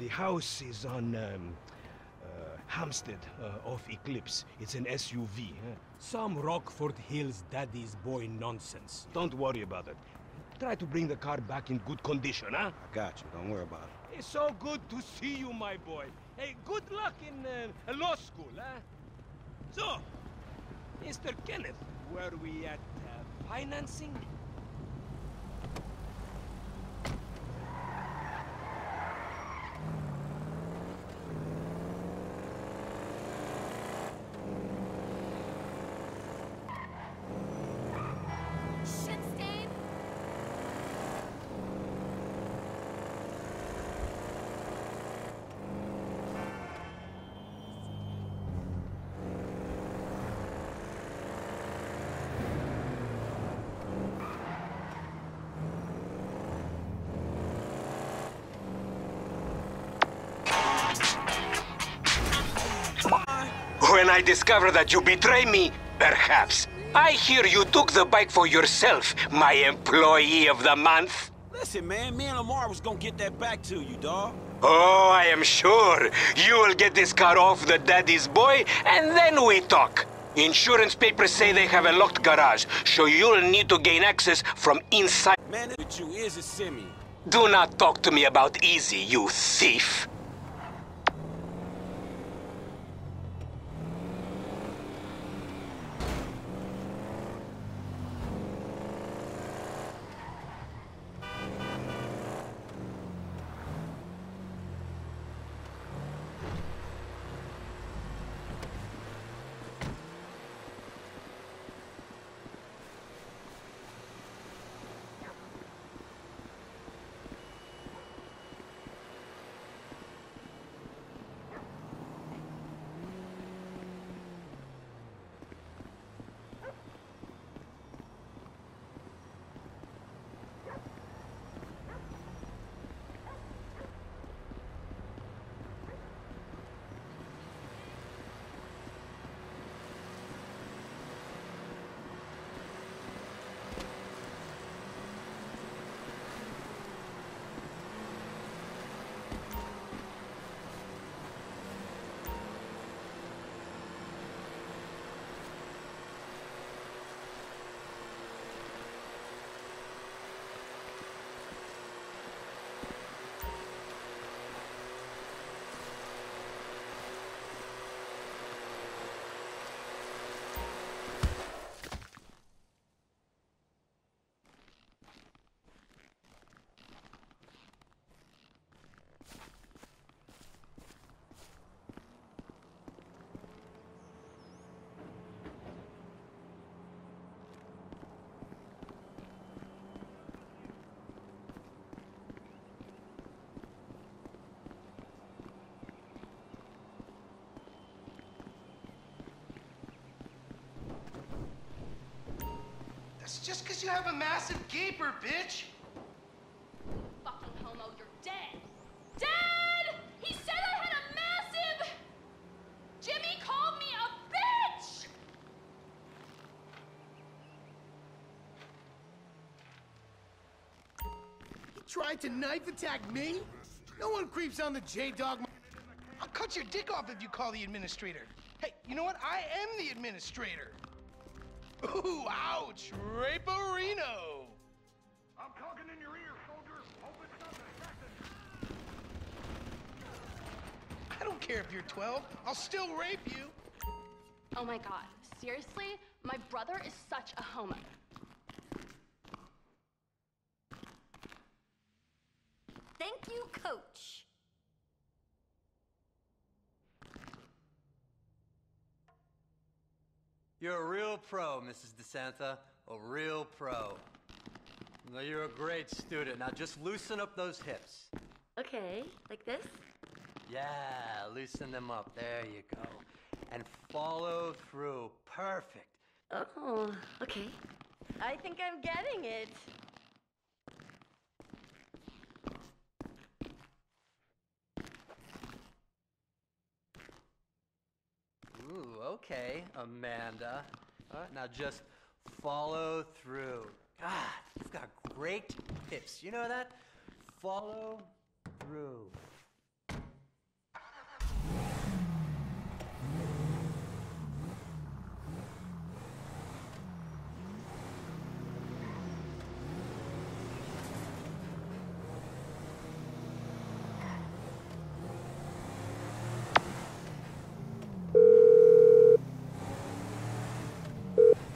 The house is on, um, uh, Hampstead, uh, off Eclipse. It's an SUV, huh? Some Rockford Hills daddy's boy nonsense. Don't worry about it. Try to bring the car back in good condition, huh? I got you. Don't worry about it. It's so good to see you, my boy. Hey, good luck in uh, law school, huh? So, Mr. Kenneth, were we at uh, financing? When I discover that you betray me, perhaps. I hear you took the bike for yourself, my employee of the month. Listen, man, me and Lamar was gonna get that back to you, dawg. Oh, I am sure. You will get this car off the daddy's boy, and then we talk. Insurance papers say they have a locked garage, so you'll need to gain access from inside. Man, with you is a semi. Do not talk to me about easy, you thief. Just because you have a massive gaper, bitch. Fucking homo, you're dead! Dad! He said I had a massive... Jimmy called me a bitch! He tried to knife attack me? No one creeps on the J-Dog. I'll cut your dick off if you call the administrator. Hey, you know what? I am the administrator. Ooh, ouch, raperino. I'm talking in your ear, soldier. Hope it's not distracting. I don't care if you're 12. I'll still rape you. Oh my god, seriously? My brother is such a homo. You're a real pro, Mrs. De Santa. A real pro. No, You're a great student. Now just loosen up those hips. Okay, like this? Yeah, loosen them up. There you go. And follow through. Perfect. Oh, okay. I think I'm getting it. Ooh, okay, Amanda. Right, now just follow through. God, you've got great hips. You know that? Follow through.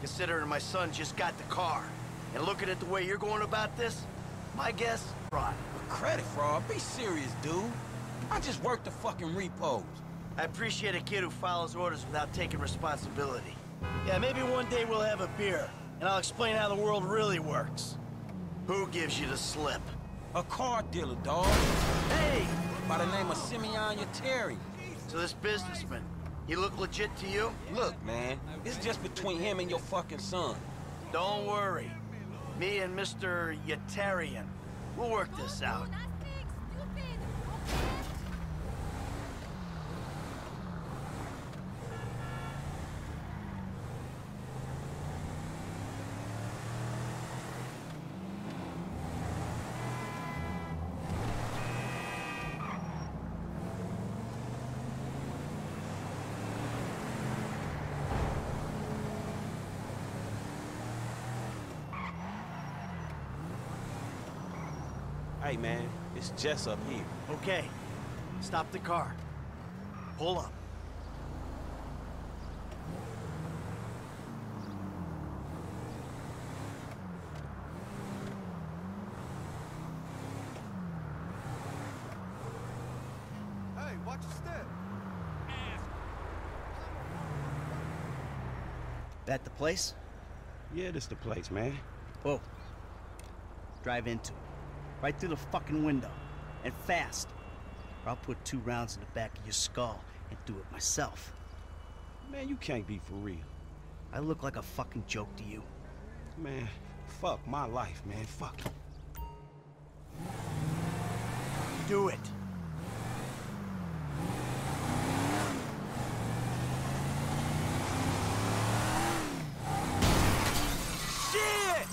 considering my son just got the car. And looking at the way you're going about this, my guess, fraud. Credit fraud? Be serious, dude. I just worked the fucking repos. I appreciate a kid who follows orders without taking responsibility. Yeah, maybe one day we'll have a beer, and I'll explain how the world really works. Who gives you the slip? A car dealer, dog. Hey! By the name of Simeon Yetarian. So this businessman, he look legit to you? Look, man, it's just between him and your fucking son. Don't worry. Me and Mr. Yetarian, we'll work this out. Hey, man, it's Jess up here. Okay, stop the car. Pull up. Hey, watch your step. That the place? Yeah, this the place, man. Whoa. Drive into it. Right through the fucking window. And fast. Or I'll put two rounds in the back of your skull and do it myself. Man, you can't be for real. I look like a fucking joke to you. Man, fuck my life, man. Fuck it. Do it. Shit!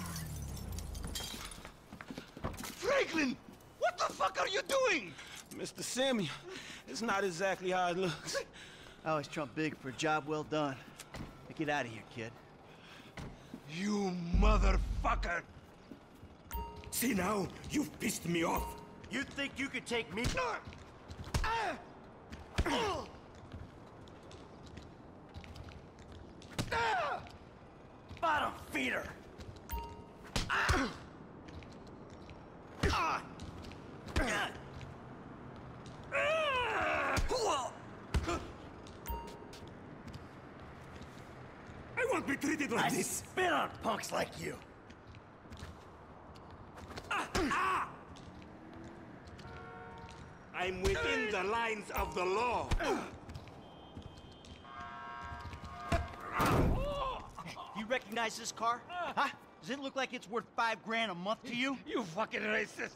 Franklin! What are you doing? Mr. Simeon, it's not exactly how it looks. I always trump big for a job well done. Now get out of here, kid. You motherfucker! See now, you've pissed me off. You think you could take me? Ah! Ah! Bottom feeder! I won't be treated like I this. spit on punks like you. I'm within the lines of the law. You recognize this car? Huh? Does it look like it's worth five grand a month to you? You fucking racist.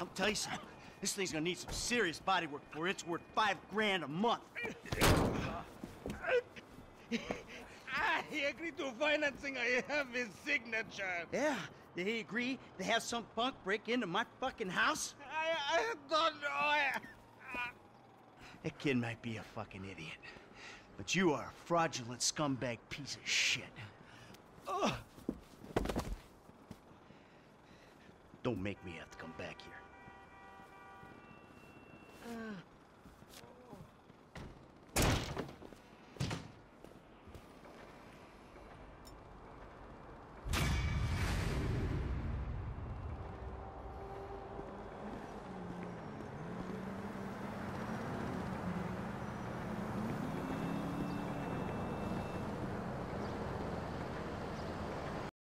I'll tell you something. This thing's gonna need some serious body work before it's worth five grand a month. he agreed to financing. I have his signature. Yeah, did he agree to have some punk break into my fucking house? I, I don't know. I... That kid might be a fucking idiot. But you are a fraudulent scumbag piece of shit. Don't make me have to come back here.